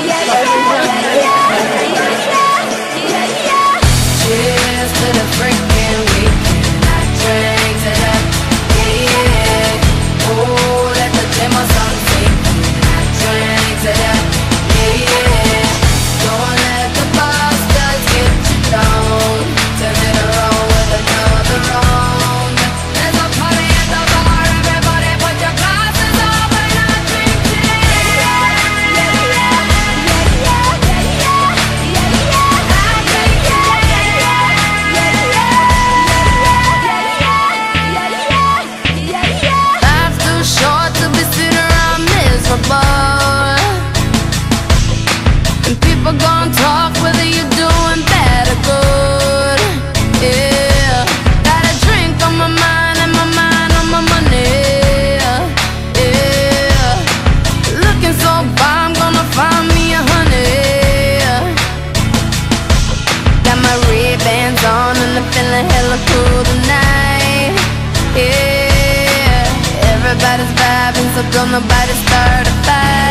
yes. nobody start a fight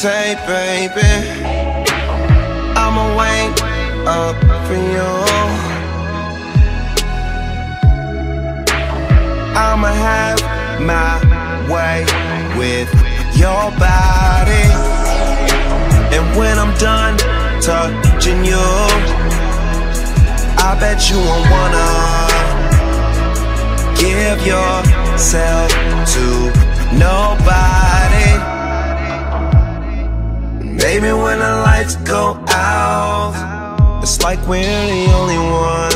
Say, baby, I'ma wait up for you. I'ma have my way with your body. And when I'm done touching you, I bet you won't wanna give yourself to nobody. Baby, when the lights go out, it's like we're the only ones.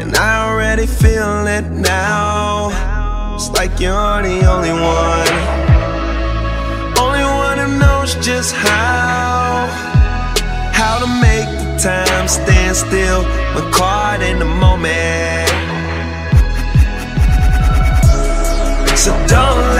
And I already feel it now. It's like you're the only one. Only one who knows just how. How to make the time stand still when caught in the moment. So don't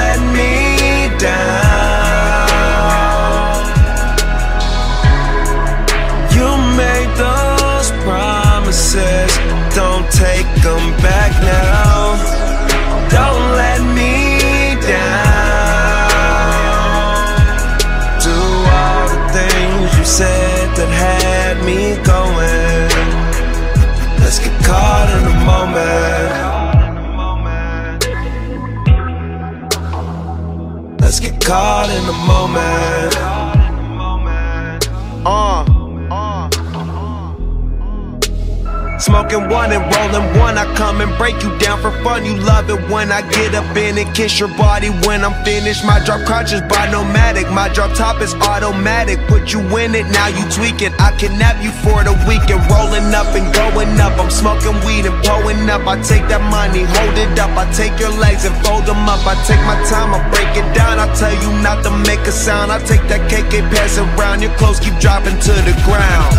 Smoking one and rolling one, I come and break you down for fun. You love it when I get up in and kiss your body when I'm finished. My drop is by nomadic, my drop top is automatic. Put you in it, now you tweak it. I kidnap you for the weekend, rolling up and going up. I'm smoking weed and pulling up. I take that money, hold it up. I take your legs and fold them up. I take my time, I break it down. I tell you not to make a sound. I take that KK pass around. Your clothes keep dropping to the ground.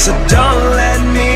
So don't let me